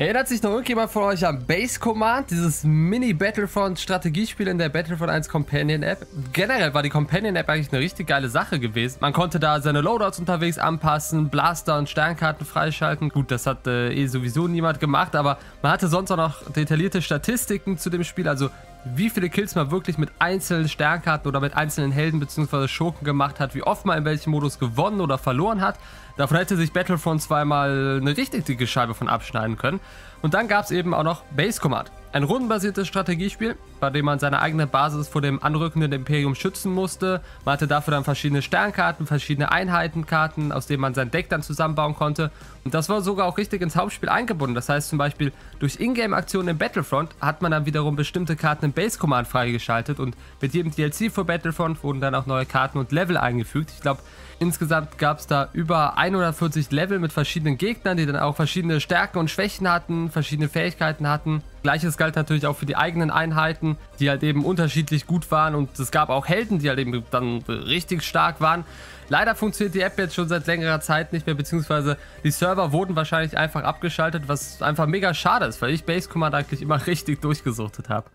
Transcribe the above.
Erinnert sich noch irgendjemand von euch an Base Command, dieses Mini-Battlefront-Strategiespiel in der Battlefront 1 Companion-App? Generell war die Companion-App eigentlich eine richtig geile Sache gewesen. Man konnte da seine Loadouts unterwegs anpassen, Blaster und Sternkarten freischalten. Gut, das hat äh, eh sowieso niemand gemacht, aber man hatte sonst auch noch detaillierte Statistiken zu dem Spiel, also wie viele Kills man wirklich mit einzelnen Sternkarten oder mit einzelnen Helden bzw. Schurken gemacht hat, wie oft man in welchem Modus gewonnen oder verloren hat. Davon hätte sich Battlefront zweimal eine richtig dicke Scheibe von abschneiden können. Und dann gab es eben auch noch Base Command. Ein rundenbasiertes Strategiespiel, bei dem man seine eigene Basis vor dem anrückenden Imperium schützen musste. Man hatte dafür dann verschiedene Sternkarten, verschiedene Einheitenkarten, aus denen man sein Deck dann zusammenbauen konnte. Und das war sogar auch richtig ins Hauptspiel eingebunden. Das heißt zum Beispiel, durch Ingame-Aktionen im Battlefront hat man dann wiederum bestimmte Karten im Base Command freigeschaltet und mit jedem DLC für Battlefront wurden dann auch neue Karten und Level eingefügt. Ich glaube, insgesamt gab es da über 140 Level mit verschiedenen Gegnern, die dann auch verschiedene Stärken und Schwächen hatten, verschiedene Fähigkeiten hatten. Gleiches galt natürlich auch für die eigenen Einheiten, die halt eben unterschiedlich gut waren und es gab auch Helden, die halt eben dann richtig stark waren. Leider funktioniert die App jetzt schon seit längerer Zeit nicht mehr, beziehungsweise die Server wurden wahrscheinlich einfach abgeschaltet, was einfach mega schade ist, weil ich Base Command eigentlich immer richtig durchgesuchtet habe.